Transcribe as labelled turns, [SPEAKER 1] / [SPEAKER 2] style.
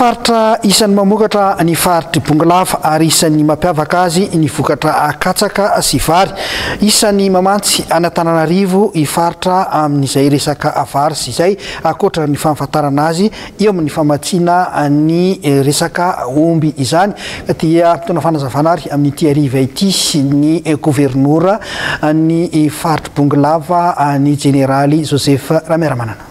[SPEAKER 1] Faritra isan'ny mamokatra ny faritr'i Bongolava ary isan'ny mampiavaka azy ny vokatra katsaka sy vary. Isan'ny mamantsy an'Antananarivo i Faritra amin'izay resaka vary sy izay, ankoatra ny fahafantarana azy eo amin'ny famatsiana ny resaka omby izany dia mitondra fanazavana ary amin'ity hariva ity ny Governoran'ny faritr'i Bongolava ny Jeneraly Joseph
[SPEAKER 2] Ramiaramanana.